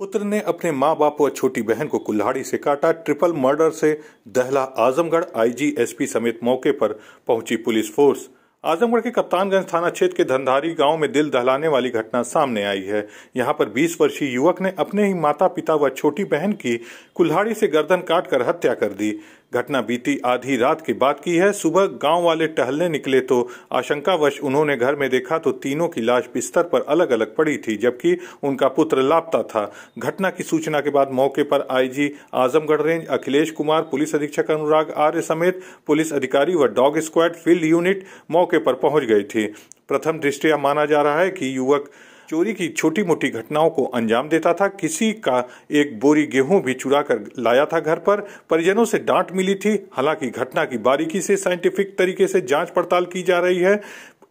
पुत्र ने अपने माँ बाप और छोटी बहन को कुल्हाड़ी से काटा। ट्रिपल मर्डर से दहला आजमगढ़। आईजी एसपी समेत मौके पर पहुँची पुलिस फोर्स। आजमगढ़ के कप्तानगंज थाना क्षेत्र के धंधारी गाँव में दिल दहलाने वाली घटना सामने आई है। यहाँ पर 20 वर्षीय युवक ने अपने ही माता पिता व छोटी बहन की कुल्हाड़ी से गर्दन काट कर हत्या कर दी। घटना बीती आधी रात की बात की है। सुबह गाँव वाले टहलने निकले तो आशंकावश उन्होंने घर में देखा तो तीनों की लाश बिस्तर पर अलग अलग पड़ी थी, जबकि उनका पुत्र लापता था। घटना की सूचना के बाद मौके पर IG Azamgarh range, Akhilesh Kumar, police अधीक्षक अनुराग आर्य समेत पुलिस अधिकारी व डॉग स्क्वाड फ़ील्ड यूनिट मौके पर पहुँच गई थी। प्रथम दृष्टिया माना जा रहा है कि युवक चोरी की छोटी मोटी घटनाओं को अंजाम देता था। किसी का एक बोरी गेहूँ भी चुरा कर लाया था घर पर। परिजनों से डांट मिली थी। हालाँकि घटना की बारीकी से साइंटिफिक तरीके से जाँच पड़ताल की जा रही है।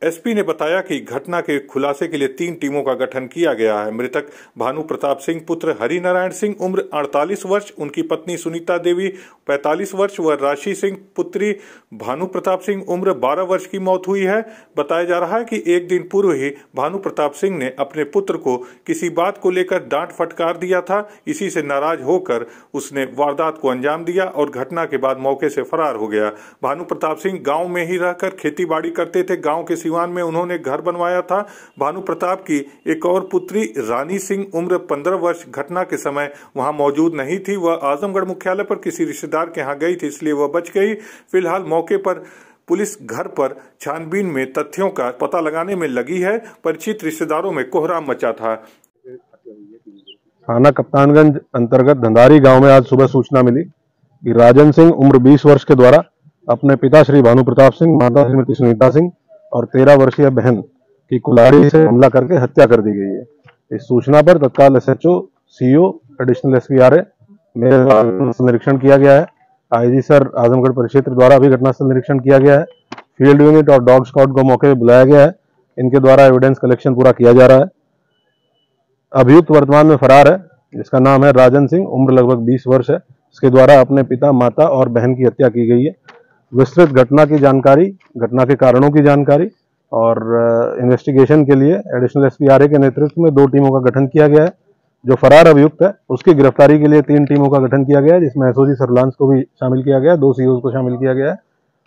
एसपी ने बताया कि घटना के खुलासे के लिए तीन टीमों का गठन किया गया है। मृतक भानु प्रताप सिंह, पुत्र हरि नारायण सिंह, उम्र 48 वर्ष, उनकी पत्नी सुनीता देवी 45 वर्ष व राशि सिंह, पुत्री भानु प्रताप सिंह, उम्र 12 वर्ष की मौत हुई है। बताया जा रहा है कि एक दिन पूर्व ही भानु प्रताप सिंह ने अपने पुत्र को किसी बात को लेकर डांट फटकार दिया था। इसी से नाराज़ होकर उसने वारदात को अंजाम दिया और घटना के बाद मौके से फरार हो गया। भानु प्रताप सिंह गाँव में ही रहकर खेती करते थे। गाँव के सिवान में उन्होंने घर बनवाया था। भानु प्रताप की एक और पुत्री रानी सिंह उम्र पंद्रह वर्ष घटना के समय वहाँ मौजूद नहीं थी। वह आजमगढ़ मुख्यालय पर किसी रिश्तेदार के यहाँ गई थी, इसलिए वह बच गई। फ़िलहाल मौके पर पुलिस घर पर छानबीन में तथ्यों का पता लगाने में लगी है। परिचित रिश्तेदारों में कोहराम मचा था। थाना कप्तानगंज अंतर्गत धंधारी गाँव में आज सुबह सूचना मिली कि राजन सिंह उम्र 20 वर्ष के द्वारा अपने पिता श्री भानु प्रताप सिंह, माता श्रीमती सुनीता सिंह और तेरह वर्षीय बहन की कुल्हाड़ी से हमला करके हत्या कर दी गई है। इस सूचना पर तत्काल S H O CO additional S P R A मेरे निरीक्षण किया गया है। आईजी सर आजमगढ़ परिक्षेत्र द्वारा भी घटनास्थल निरीक्षण किया गया है। फ़ील्ड यूनिट और डॉग स्कॉट को मौके पर बुलाया गया है। इनके द्वारा एविडेंस कलेक्शन पूरा किया जा रहा है। अभियुक्त वर्तमान में फरार है, जिसका नाम है राजन सिंह, उम्र लगभग 20 वर्ष है। इसके द्वारा अपने पिता, माता और बहन की हत्या की गई है। विस्तृत घटना की जानकारी, घटना के कारणों की जानकारी और इन्वेस्टिगेशन के लिए एडिशनल एसपीआरए के नेतृत्व में दो टीमों का गठन किया गया है। जो फरार अभियुक्त है, उसकी गिरफ्तारी के लिए तीन टीमों का गठन किया गया है, जिसमें एसओजी सरलांस को भी शामिल किया गया है, दो सीओ को शामिल किया गया है।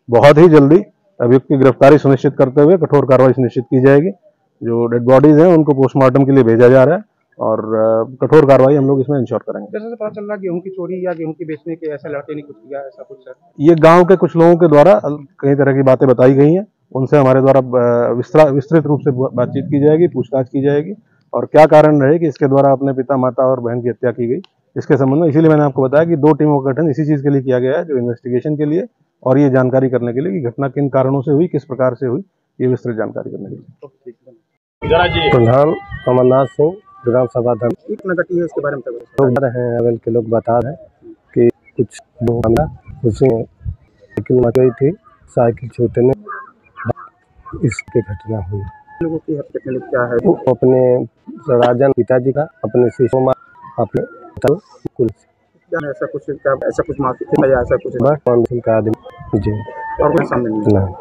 बहुत ही जल्दी अभियुक्त की गिरफ्तारी सुनिश्चित करते हुए कठोर कार्रवाई सुनिश्चित की जाएगी। जो डेड बॉडीज हैं, उनको पोस्टमार्टम के लिए भेजा जा रहा है। और कठोर कार्रवाई हम लोग इसमें इंश्योर करेंगे। जैसे से पता चल रहा है गेहूँ की चोरी या गेहूँ की बेचने के ऐसा लड़के ने कुछ किया ऐसा कुछ सर? ये गाँव के कुछ लोगों के द्वारा कई तरह की बातें बताई गई हैं। उनसे हमारे द्वारा विस्तृत रूप से बातचीत की जाएगी पूछताछ की जाएगी। और क्या कारण रहे कि इसके द्वारा अपने पिता माता और बहन की हत्या की गई इसके संबंध में इसीलिए मैंने आपको बताया कि दो टीमों का गठन इसी चीज़ के लिए किया गया है जो इन्वेस्टिगेशन के लिए और ये जानकारी करने के लिए कि घटना किन कारणों से हुई किस प्रकार से हुई ये विस्तृत जानकारी करने के लिए। प्रधान अमरनाथ सिंह। ग्राम सभा धन कितना घटी है इसके बारे में लोग बता रहे हैं अवेल के लोग बता रहे हैं कि कुछ उसी साइकिल मच गई थी साइकिल छूटने इसकी घटना हुई। लोगों की हत्या क्या है? वो अपने राजन पिताजी का अपने शिशु अपने कुल। ऐसा कुछ ऐसा कुछ माफ़ी ऐसा कुछ? बस का आदमी? जी। और कोई सामने नहीं